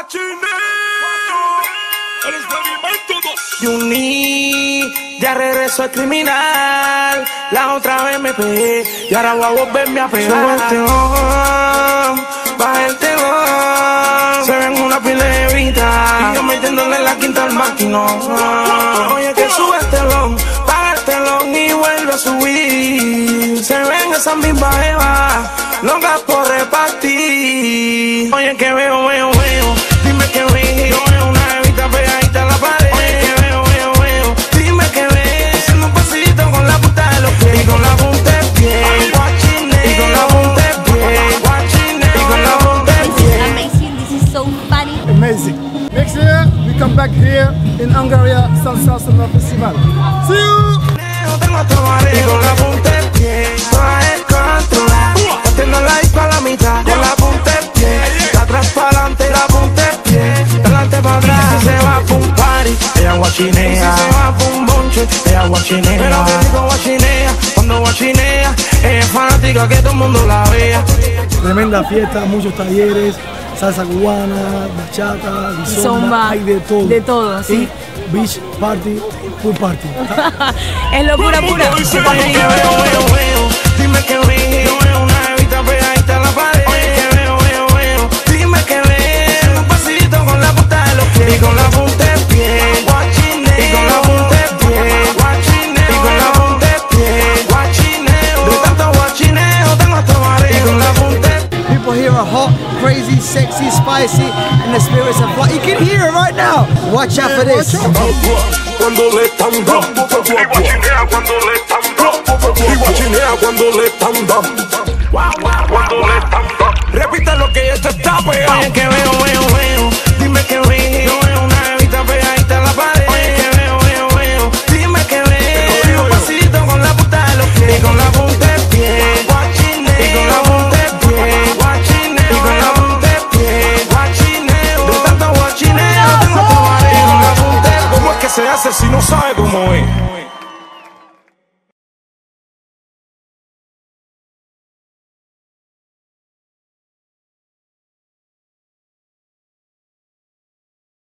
El experimento 2. Yuni, ya regreso al criminal. La otra vez me pegué y ahora voy a volverme a pegar. Sube el telón, baja el telón. Se ven una pila de vida y yo metiéndole la quinta al maquinón. Oye, que sube el telón, baja el telón y vuelve a subir. Se ven esas mismas evas, locas por repartir. Oye, que veo, veo, veo. Amazing. Next year, we come back here in Hungary, Salsa Summer Festival. See you! Tremenda fiesta, muchos talleres, salsa cubana, bachata, Zumba, zumba, hay de todo. de todo, sí. Y beach party, pool party. Es locura pura. Crazy, sexy, spicy, and the spirits are fly. You can hear it right now. Watch out for this. Cuando le están dando. Cuando le están dando. Cuando le están dando. Cuando le están dando. Repita lo que yo te está pegando. se si non sai com'è é.